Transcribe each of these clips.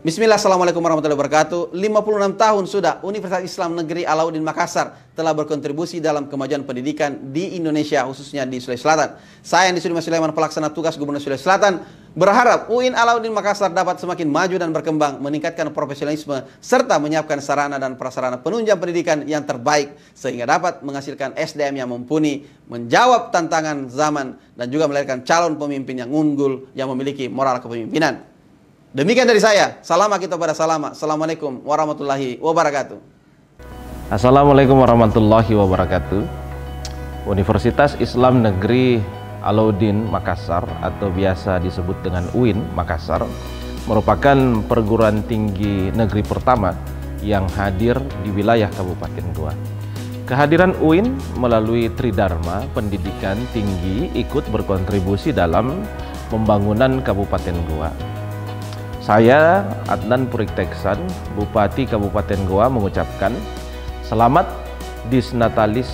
Bismillah, Assalamualaikum warahmatullahi wabarakatuh 56 tahun sudah Universitas Islam Negeri Alauddin Makassar telah berkontribusi dalam kemajuan pendidikan di Indonesia, khususnya di Sulawesi Selatan. Saya Andi Sudirman Sulaiman, pelaksana tugas Gubernur Sulawesi Selatan, berharap UIN Alauddin Makassar dapat semakin maju dan berkembang, meningkatkan profesionalisme, serta menyiapkan sarana dan prasarana penunjang pendidikan yang terbaik, sehingga dapat menghasilkan SDM yang mumpuni, menjawab tantangan zaman, dan juga melahirkan calon pemimpin yang unggul, yang memiliki moral kepemimpinan. Demikian dari saya. Salam kita pada salama. Assalamualaikum warahmatullahi wabarakatuh. Assalamualaikum warahmatullahi wabarakatuh. Universitas Islam Negeri Alauddin Makassar atau biasa disebut dengan UIN Makassar merupakan perguruan tinggi negeri pertama yang hadir di wilayah Kabupaten Goa. Kehadiran UIN melalui Tridharma Pendidikan Tinggi ikut berkontribusi dalam pembangunan Kabupaten Goa saya, Adnan Purikteksan, Bupati Kabupaten Goa mengucapkan selamat Disnatalis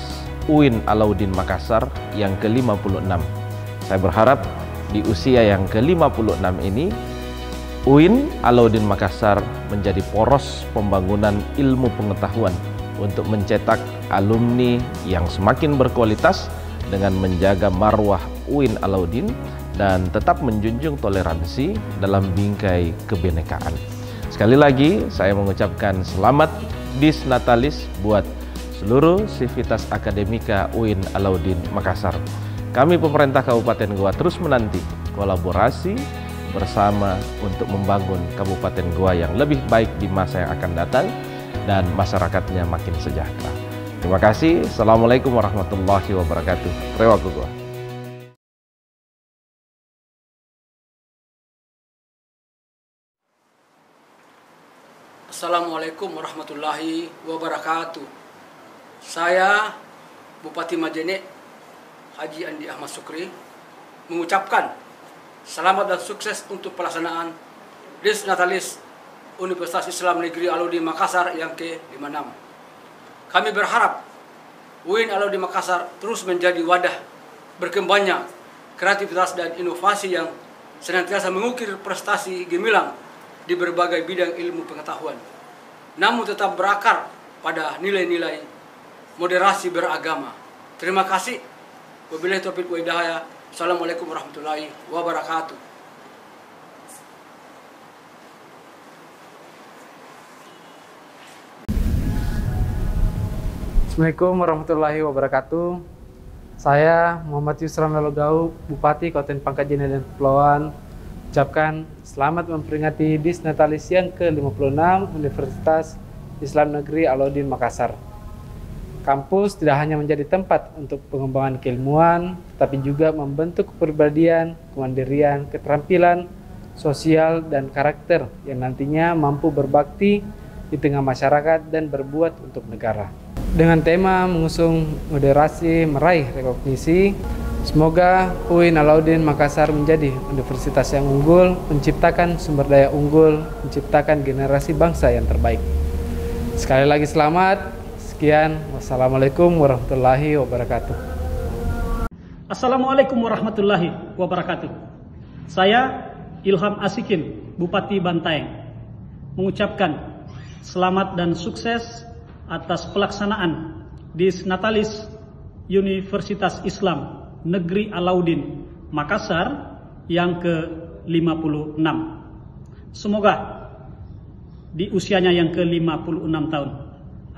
UIN Alauddin Makassar yang ke-56. Saya berharap di usia yang ke-56 ini UIN Alauddin Makassar menjadi poros pembangunan ilmu pengetahuan untuk mencetak alumni yang semakin berkualitas dengan menjaga marwah UIN Alauddin dan tetap menjunjung toleransi dalam bingkai kebinekaan. Sekali lagi saya mengucapkan selamat Disnatalis buat seluruh Sivitas Akademika UIN Alauddin Makassar. Kami pemerintah Kabupaten Goa terus menanti kolaborasi bersama untuk membangun Kabupaten Goa yang lebih baik di masa yang akan datang dan masyarakatnya makin sejahtera. Terima kasih. Assalamualaikum warahmatullahi wabarakatuh. Rewaku Goa. Assalamualaikum warahmatullahi wabarakatuh. Saya Bupati Majene Haji Andi Ahmad Sukri mengucapkan selamat dan sukses untuk pelaksanaan Dis Natalis Universitas Islam Negeri Alauddin Makassar yang ke-56. Kami berharap UIN Alauddin Makassar terus menjadi wadah berkembangnya kreativitas dan inovasi yang senantiasa mengukir prestasi gemilang di berbagai bidang ilmu pengetahuan. Namun tetap berakar pada nilai-nilai moderasi beragama. Terima kasih. Wabillahi taufiq wa hidayah. Assalamualaikum warahmatullahi wabarakatuh. Assalamualaikum warahmatullahi wabarakatuh. Saya Muhammad Yusran Lalogau, Bupati Kabupaten Pangkajene dan Kepulauan ucapkan selamat memperingati Disnatalis yang ke-56 Universitas Islam Negeri Alauddin Makassar. Kampus tidak hanya menjadi tempat untuk pengembangan keilmuan, tapi juga membentuk kepribadian, kemandirian, keterampilan, sosial, dan karakter yang nantinya mampu berbakti di tengah masyarakat dan berbuat untuk negara. Dengan tema mengusung moderasi meraih rekognisi, Semoga UIN Alauddin Makassar menjadi universitas yang unggul, menciptakan sumber daya unggul, menciptakan generasi bangsa yang terbaik. Sekali lagi selamat. Sekian. Wassalamualaikum warahmatullahi wabarakatuh. Assalamualaikum warahmatullahi wabarakatuh. Saya Ilham Asikin, Bupati Bantaeng, mengucapkan selamat dan sukses atas pelaksanaan Disnatalis Universitas Islam Negeri Alauddin Makassar yang ke-56. Semoga di usianya yang ke-56 tahun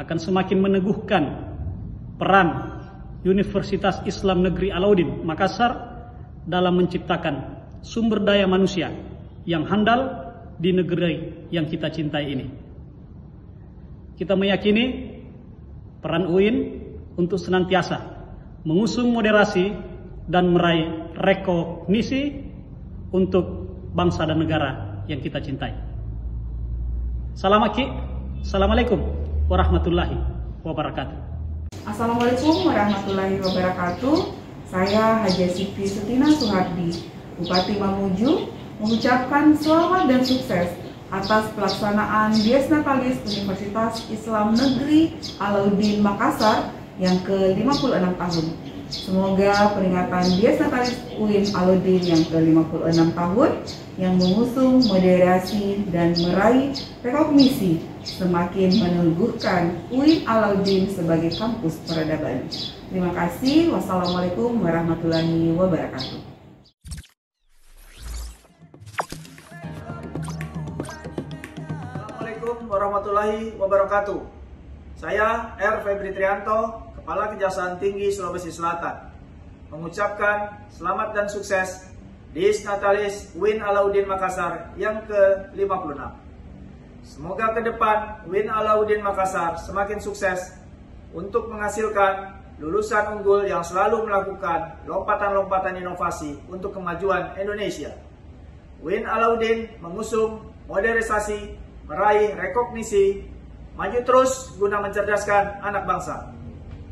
akan semakin meneguhkan peran Universitas Islam Negeri Alauddin Makassar dalam menciptakan sumber daya manusia yang handal di negeri yang kita cintai ini. Kita meyakini peran UIN untuk senantiasa mengusung moderasi dan meraih rekognisi untuk bangsa dan negara yang kita cintai. Assalamualaikum warahmatullahi wabarakatuh. Assalamualaikum warahmatullahi wabarakatuh. Saya Haji Siti Sutina Suhardi, Bupati Mamuju, mengucapkan selamat dan sukses atas pelaksanaan Dies Natalis Universitas Islam Negeri Alauddin Makassar yang ke-56 tahun. Semoga peringatan Dies Natalis UIN Aludin yang ke-56 tahun yang mengusung moderasi dan meraih rekognisi semakin meneguhkan UIN Alauddin sebagai kampus peradaban. Terima kasih. Wassalamualaikum warahmatullahi wabarakatuh. Assalamualaikum warahmatullahi wabarakatuh. Saya R. Febri Trianto, Kepala Kejaksaan Tinggi Sulawesi Selatan, mengucapkan selamat dan sukses di Natalis Win Alauddin Makassar yang ke-56. Semoga ke depan Win Alauddin Makassar semakin sukses untuk menghasilkan lulusan unggul yang selalu melakukan lompatan-lompatan inovasi untuk kemajuan Indonesia. Win Alauddin mengusung modernisasi, meraih rekognisi, maju terus guna mencerdaskan anak bangsa.